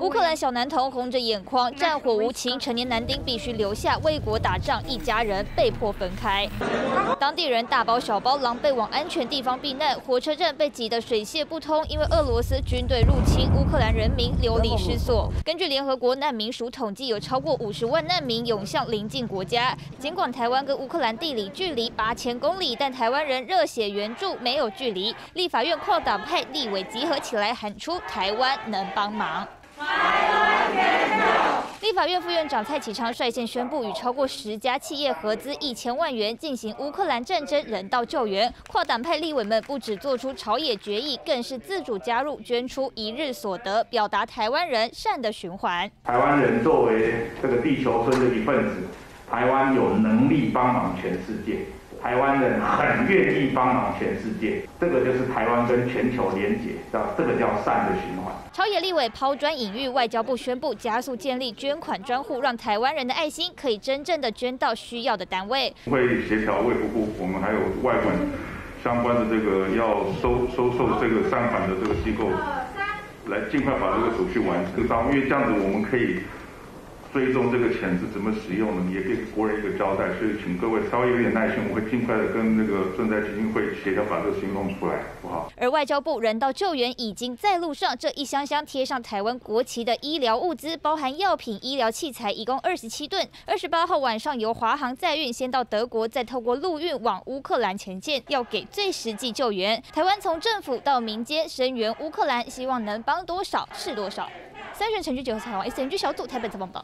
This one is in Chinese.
乌克兰小男童红着眼眶，战火无情，成年男丁必须留下为国打仗，一家人被迫分开。当地人大包小包，狼狈往安全地方避难。火车站被挤得水泄不通，因为俄罗斯军队入侵，乌克兰人民流离失所。根据联合国难民署统计，有超过五十万难民涌向邻近国家。尽管台湾跟乌克兰地理距离八千公里，但台湾人热血援助没有距离。立法院跨党派立委集合起来，喊出。台湾能帮忙。立法院副院长蔡启昌率先宣布，与超过十家企业合资一千万元进行乌克兰战争人道救援。跨党派立委们不止做出朝野决议，更是自主加入捐出一日所得，表达台湾人善的循环。台湾人作为这个地球村的一份子，台湾有能力帮忙全世界。台湾人很愿意帮忙全世界，这个就是台湾跟全球连结，叫这个叫善的循环。朝野立委抛砖引玉，外交部宣布加速建立捐款专户，让台湾人的爱心可以真正的捐到需要的单位。会协调卫福部，我们还有外管相关的这个要收收受这个善款的这个机构，来尽快把这个手续完成，因为这样子我们可以。追踪这个钱是怎么使用的，也给国人一个交代，所以请各位稍微有点耐心，我会尽快的跟那个赈灾基金会协调，把这个行动出来，好不好？而外交部人道救援已经在路上，这一箱箱贴上台湾国旗的医疗物资，包含药品、医疗器材，一共二十七吨。二十八号晚上由华航载运，先到德国，再透过陆运往乌克兰前线，要给最实际救援。台湾从政府到民间声援乌克兰，希望能帮多少是多少。三选陈局九号采访 S N G 小组台北采访报道。